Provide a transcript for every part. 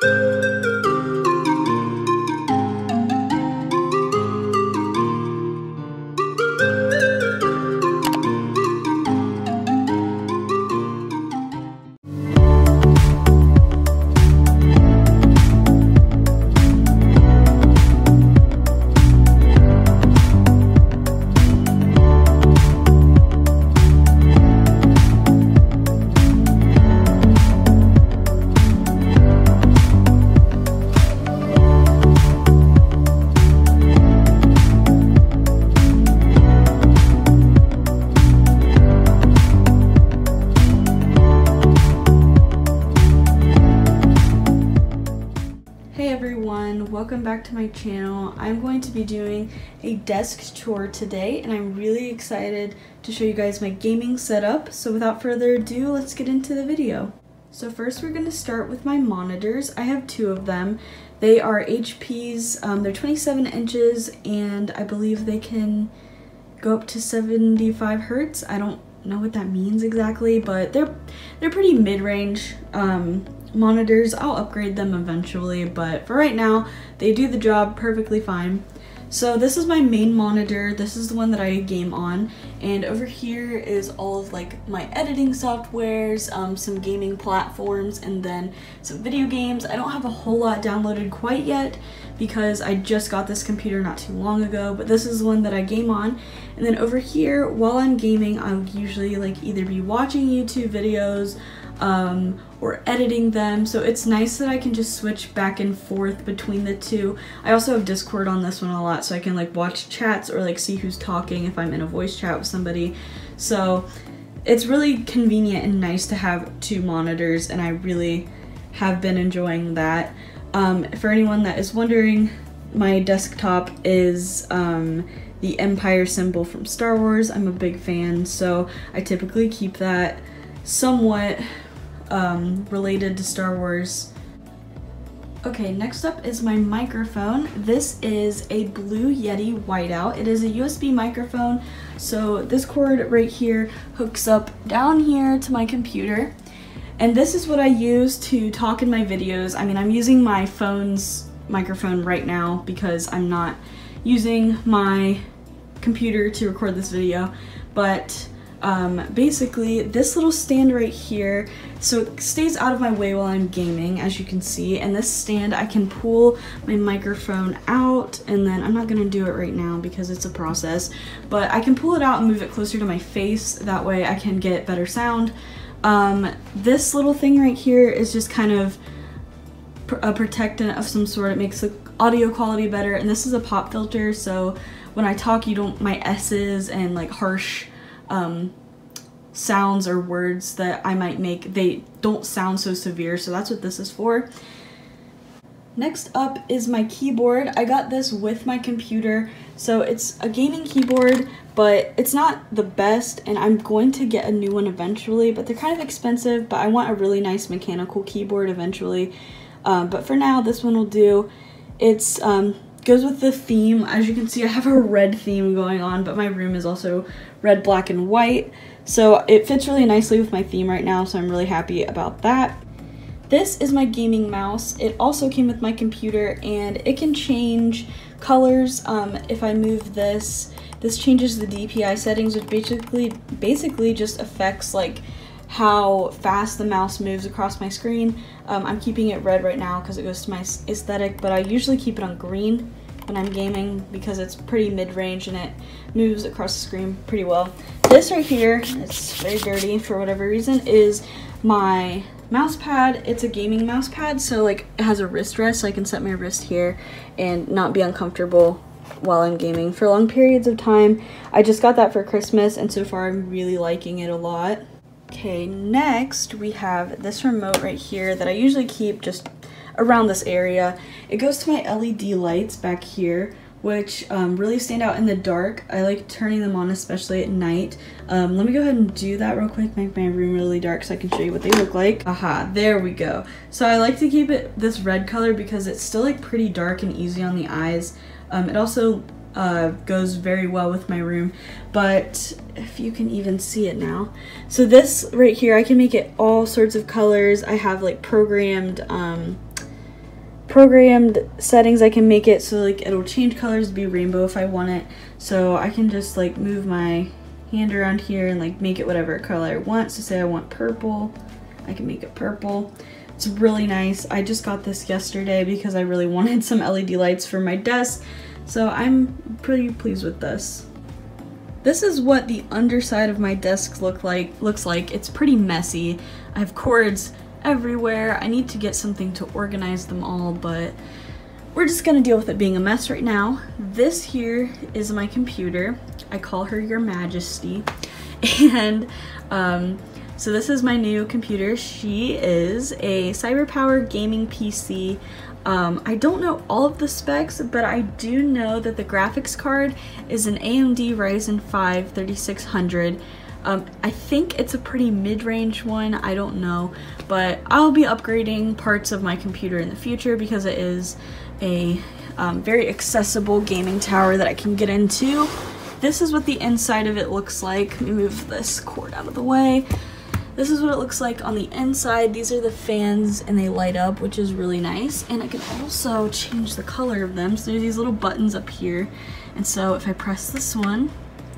Hey welcome back to my channel. I'm going to be doing a desk tour today and I'm really excited to show you guys my gaming setup. So without further ado, let's get into the video. So first we're going to start with my monitors. I have two of them. They are HP's, um, they're 27 inches and I believe they can go up to 75 hertz. I don't know what that means exactly, but they're they're pretty mid-range. Um, monitors. I'll upgrade them eventually, but for right now, they do the job perfectly fine. So this is my main monitor. This is the one that I game on. And over here is all of like my editing softwares, um, some gaming platforms, and then some video games. I don't have a whole lot downloaded quite yet because I just got this computer not too long ago, but this is the one that I game on. And then over here, while I'm gaming, I'll usually like either be watching YouTube videos, um, or editing them. So it's nice that I can just switch back and forth between the two. I also have Discord on this one a lot so I can like watch chats or like see who's talking if I'm in a voice chat with somebody. So it's really convenient and nice to have two monitors and I really have been enjoying that. Um, for anyone that is wondering, my desktop is um, the Empire symbol from Star Wars. I'm a big fan, so I typically keep that somewhat um, related to Star Wars. Okay, next up is my microphone. This is a Blue Yeti whiteout. It is a USB microphone, so this cord right here hooks up down here to my computer. And this is what I use to talk in my videos. I mean, I'm using my phone's microphone right now because I'm not using my computer to record this video, but um, basically this little stand right here so it stays out of my way while I'm gaming as you can see. And this stand I can pull my microphone out and then I'm not gonna do it right now because it's a process. But I can pull it out and move it closer to my face. That way I can get better sound. Um, this little thing right here is just kind of a protectant of some sort. It makes the audio quality better. And this is a pop filter so when I talk you don't my s's and like harsh um, sounds or words that I might make, they don't sound so severe, so that's what this is for. Next up is my keyboard. I got this with my computer, so it's a gaming keyboard, but it's not the best, and I'm going to get a new one eventually, but they're kind of expensive, but I want a really nice mechanical keyboard eventually. Um, but for now, this one will do. It's um, goes with the theme. As you can see, I have a red theme going on, but my room is also red, black, and white. So it fits really nicely with my theme right now, so I'm really happy about that. This is my gaming mouse. It also came with my computer, and it can change colors um, if I move this. This changes the DPI settings, which basically basically just affects like how fast the mouse moves across my screen. Um, I'm keeping it red right now because it goes to my aesthetic, but I usually keep it on green when I'm gaming because it's pretty mid-range and it moves across the screen pretty well. This right here, it's very dirty for whatever reason, is my mouse pad. It's a gaming mouse pad, so like it has a wrist rest so I can set my wrist here and not be uncomfortable while I'm gaming for long periods of time. I just got that for Christmas and so far I'm really liking it a lot. Okay, next we have this remote right here that I usually keep just around this area. It goes to my LED lights back here, which um, really stand out in the dark. I like turning them on, especially at night. Um, let me go ahead and do that real quick, make my room really dark so I can show you what they look like. Aha, there we go. So I like to keep it this red color because it's still like pretty dark and easy on the eyes. Um, it also uh, goes very well with my room, but if you can even see it now. So this right here, I can make it all sorts of colors. I have like programmed um, programmed settings I can make it so like it'll change colors be rainbow if I want it so I can just like move my hand around here and like make it whatever color I want so say I want purple I can make it purple it's really nice I just got this yesterday because I really wanted some LED lights for my desk so I'm pretty pleased with this this is what the underside of my desk look like looks like it's pretty messy I have cords everywhere. I need to get something to organize them all, but we're just gonna deal with it being a mess right now. This here is my computer. I call her Your Majesty. And um, so this is my new computer. She is a CyberPower gaming PC. Um, I don't know all of the specs, but I do know that the graphics card is an AMD Ryzen 5 3600 um, I think it's a pretty mid-range one, I don't know, but I'll be upgrading parts of my computer in the future because it is a um, very accessible gaming tower that I can get into. This is what the inside of it looks like. Let me move this cord out of the way. This is what it looks like on the inside. These are the fans and they light up, which is really nice. And I can also change the color of them. So there's these little buttons up here. And so if I press this one,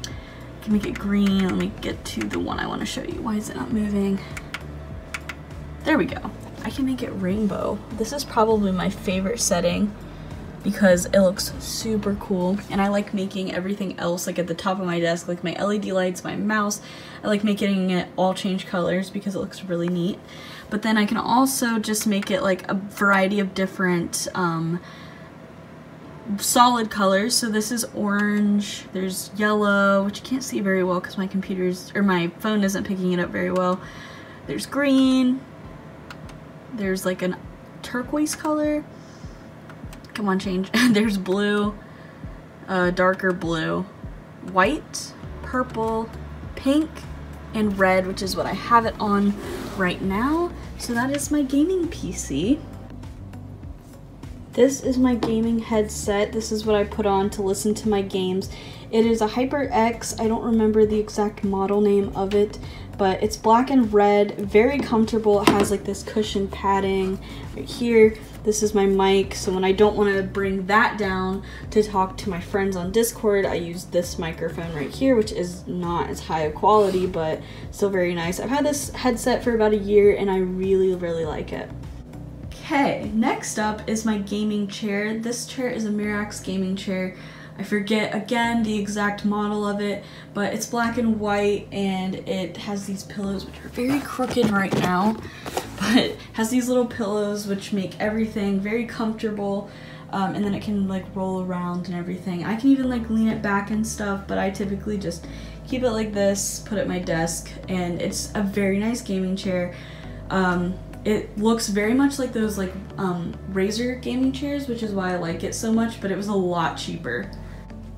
I can make it green. Let me get to the one I want to show you. Why is it not moving? There we go. I can make it rainbow. This is probably my favorite setting because it looks super cool and I like making everything else like at the top of my desk like my LED lights, my mouse, I like making it all change colors because it looks really neat but then I can also just make it like a variety of different um, solid colors. So this is orange, there's yellow, which you can't see very well because my computer's, or my phone isn't picking it up very well. There's green, there's like an turquoise color. Come on, change. there's blue, uh, darker blue, white, purple, pink, and red, which is what I have it on right now. So that is my gaming PC. This is my gaming headset. This is what I put on to listen to my games. It is a HyperX. I don't remember the exact model name of it, but it's black and red, very comfortable. It has like this cushion padding right here. This is my mic, so when I don't want to bring that down to talk to my friends on Discord, I use this microphone right here, which is not as high a quality, but still very nice. I've had this headset for about a year, and I really, really like it. Okay, next up is my gaming chair. This chair is a Merax gaming chair. I forget again the exact model of it, but it's black and white and it has these pillows which are very crooked right now, but has these little pillows which make everything very comfortable. Um, and then it can like roll around and everything. I can even like lean it back and stuff, but I typically just keep it like this, put it at my desk, and it's a very nice gaming chair. Um, it looks very much like those like um, Razer gaming chairs, which is why I like it so much, but it was a lot cheaper.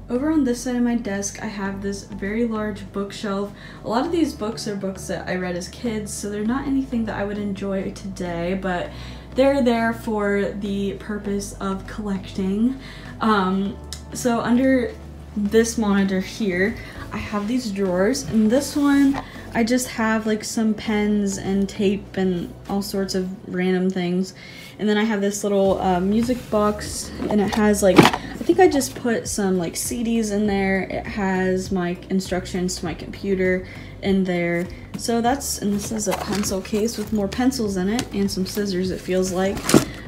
Over on this side of my desk, I have this very large bookshelf. A lot of these books are books that I read as kids, so they're not anything that I would enjoy today, but they're there for the purpose of collecting. Um, so under this monitor here, I have these drawers, and this one I just have like some pens and tape and all sorts of random things. And then I have this little uh, music box and it has like, I think I just put some like CDs in there. It has my instructions to my computer in there. So that's, and this is a pencil case with more pencils in it and some scissors it feels like.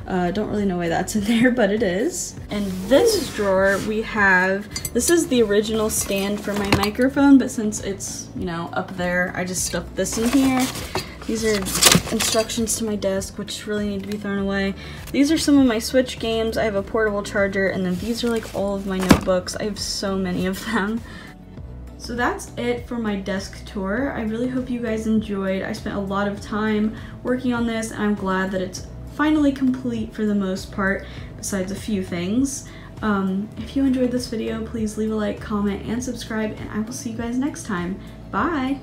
Uh, don't really know why that's in there, but it is. And this drawer we have, this is the original stand for my microphone, but since it's, you know, up there, I just stuffed this in here. These are instructions to my desk, which really need to be thrown away. These are some of my Switch games. I have a portable charger, and then these are like all of my notebooks. I have so many of them. So that's it for my desk tour. I really hope you guys enjoyed. I spent a lot of time working on this, and I'm glad that it's finally complete for the most part, besides a few things. Um, if you enjoyed this video, please leave a like, comment, and subscribe, and I will see you guys next time. Bye!